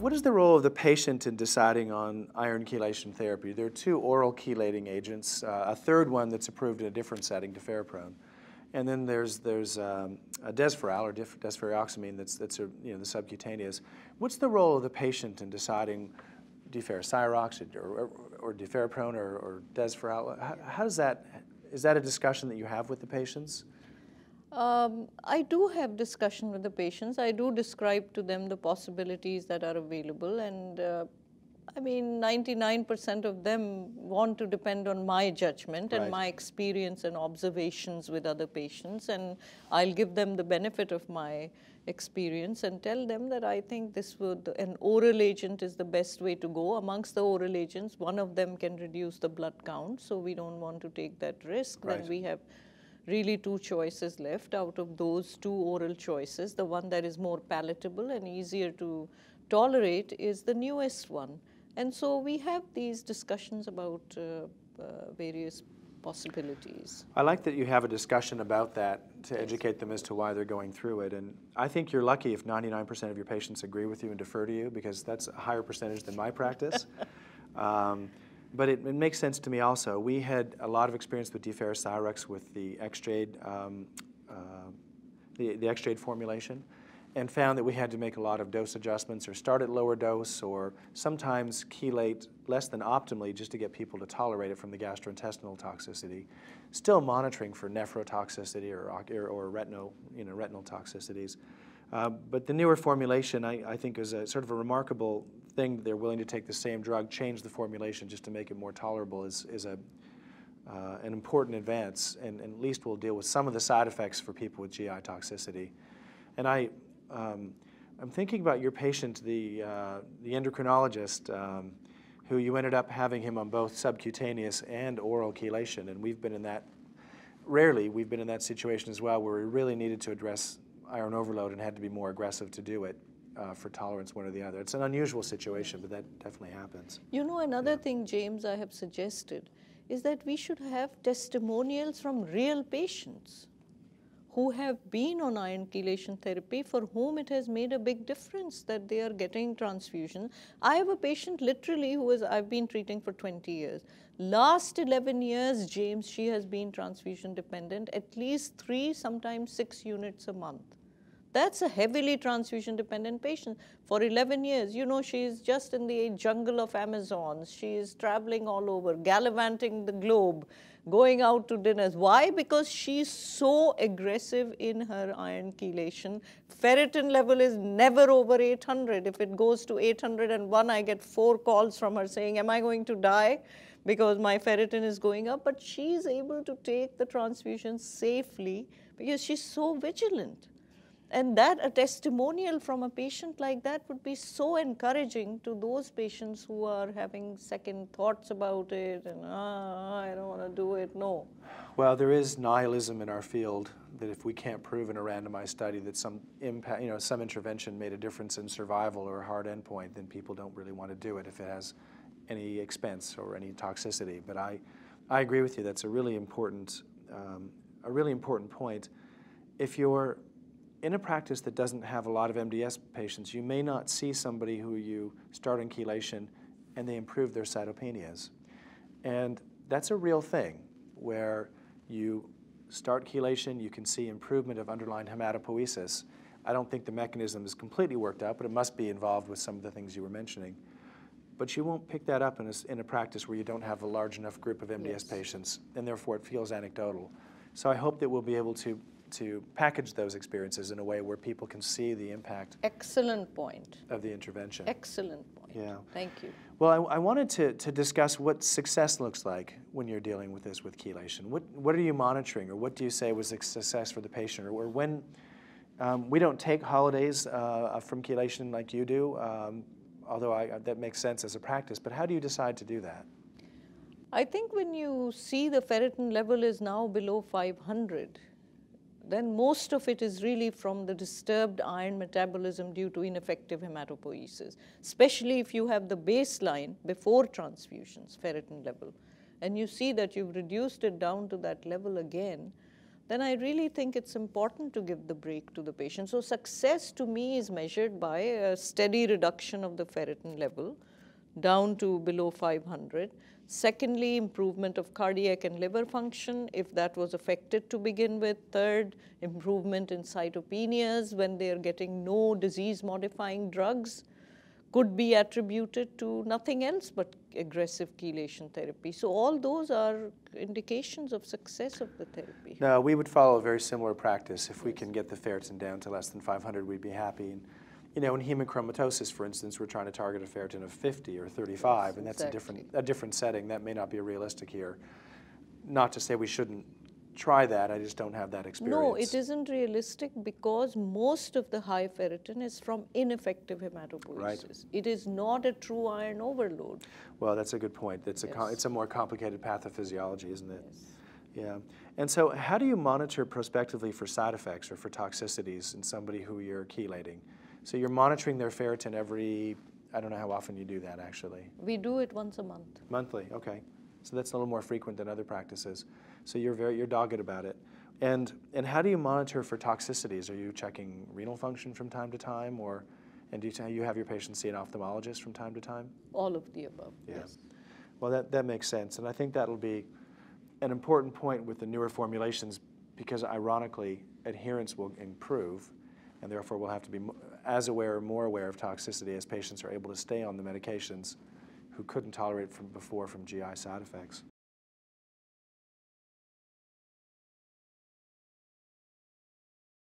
What is the role of the patient in deciding on iron chelation therapy? There are two oral chelating agents, uh, a third one that's approved in a different setting, deferiprone. And then there's, there's um, a desferal or desferrioxamine that's, that's a, you know, the subcutaneous. What's the role of the patient in deciding deferasirox or, or, or deferiprone or, or desferal? How, how does that, is that a discussion that you have with the patients? Um, I do have discussion with the patients. I do describe to them the possibilities that are available and uh, I mean 99% of them want to depend on my judgment right. and my experience and observations with other patients and I'll give them the benefit of my experience and tell them that I think this would, an oral agent is the best way to go. Amongst the oral agents, one of them can reduce the blood count, so we don't want to take that risk. Right. Then we have really two choices left out of those two oral choices. The one that is more palatable and easier to tolerate is the newest one. And so we have these discussions about uh, uh, various possibilities. I like that you have a discussion about that to yes. educate them as to why they're going through it. And I think you're lucky if 99% of your patients agree with you and defer to you because that's a higher percentage than my practice. um, but it, it, makes sense to me also. We had a lot of experience with deferasirox with the Exjade, um, uh, the, the Exjade formulation and found that we had to make a lot of dose adjustments or start at lower dose or sometimes chelate less than optimally just to get people to tolerate it from the gastrointestinal toxicity. Still monitoring for nephrotoxicity or, or, or retinal, you know, retinal toxicities. Uh, but the newer formulation, I, I, think, is a sort of a remarkable thing that they're willing to take the same drug, change the formulation just to make it more tolerable is, is a, uh, an important advance, and, and, at least we'll deal with some of the side effects for people with GI toxicity. And I, um, I'm thinking about your patient, the, uh, the endocrinologist, um, who you ended up having him on both subcutaneous and oral chelation, and we've been in that, rarely, we've been in that situation as well, where we really needed to address iron overload and had to be more aggressive to do it. Uh, for tolerance, one or the other. It's an unusual situation, but that definitely happens. You know, another yeah. thing, James, I have suggested is that we should have testimonials from real patients who have been on iron chelation therapy for whom it has made a big difference that they are getting transfusion. I have a patient literally who is, I've been treating for 20 years. Last 11 years, James, she has been transfusion dependent, at least three, sometimes six units a month. That's a heavily transfusion dependent patient for 11 years. You know, she's just in the jungle of Amazons. She's traveling all over, gallivanting the globe going out to dinners. Why? Because she's so aggressive in her iron chelation. Ferritin level is never over 800. If it goes to 801, I get four calls from her saying, am I going to die? Because my ferritin is going up. But she's able to take the transfusion safely because she's so vigilant. And that, a testimonial from a patient like that would be so encouraging to those patients who are having second thoughts about it and, ah, I don't want to do it, no. Well, there is nihilism in our field that if we can't prove in a randomized study that some impact, you know, some intervention made a difference in survival or a hard endpoint, then people don't really want to do it if it has any expense or any toxicity. But I, I agree with you. That's a really important, um, a really important point. If you're in a practice that doesn't have a lot of MDS patients, you may not see somebody who you start in chelation and they improve their cytopenias. And that's a real thing where you start chelation, you can see improvement of underlying hematopoiesis. I don't think the mechanism is completely worked out, but it must be involved with some of the things you were mentioning. But you won't pick that up in a, in a practice where you don't have a large enough group of MDS yes. patients, and therefore it feels anecdotal. So I hope that we'll be able to to package those experiences in a way where people can see the impact. Excellent point. Of the intervention. Excellent point. Yeah. Thank you. Well, I, I, wanted to, to discuss what success looks like when you're dealing with this with chelation. What, what are you monitoring or what do you say was a success for the patient or, or when, um, we don't take holidays uh, from chelation like you do, um, although I, that makes sense as a practice, but how do you decide to do that? I think when you see the ferritin level is now below 500, then most of it is really from the disturbed iron metabolism due to ineffective hematopoiesis, especially if you have the baseline before transfusions, ferritin level, and you see that you've reduced it down to that level again, then I really think it's important to give the break to the patient. So success to me is measured by a steady reduction of the ferritin level down to below 500. Secondly, improvement of cardiac and liver function, if that was affected to begin with. Third, improvement in cytopenias when they are getting no disease-modifying drugs could be attributed to nothing else but aggressive chelation therapy. So all those are indications of success of the therapy. No, we would follow a very similar practice. If we can get the ferritin down to less than 500, we'd be happy. And, you know, in hemochromatosis, for instance, we're trying to target a ferritin of 50 or 35, Yes, and that's a different, a different setting. That may not be realistic here. Not to say we shouldn't try that, I just don't have that experience. No, it isn't realistic because most of the high ferritin is from ineffective hematopoiesis. It is not a true iron overload. Well, that's a good point. It's a, it's a more complicated pathophysiology, isn't it? Yes. Yeah. And so, how do you monitor prospectively for side effects or for toxicities in somebody who you're chelating? So, you're monitoring their ferritin every, I don't know how often you do that actually. We do it once a month. Monthly, okay. So, that's a little more frequent than other practices. So, you're very, you're dogged about it. And, and how do you monitor for toxicities? Are you checking renal function from time to time or, and do you, you have your patients see an ophthalmologist from time to time? All of the above. Yeah. Yes. Well, that, that makes sense. And I think that'll be an important point with the newer formulations because ironically, adherence will improve and therefore we'll have to be as aware or more aware of toxicity as patients are able to stay on the medications who couldn't tolerate from before from GI side effects.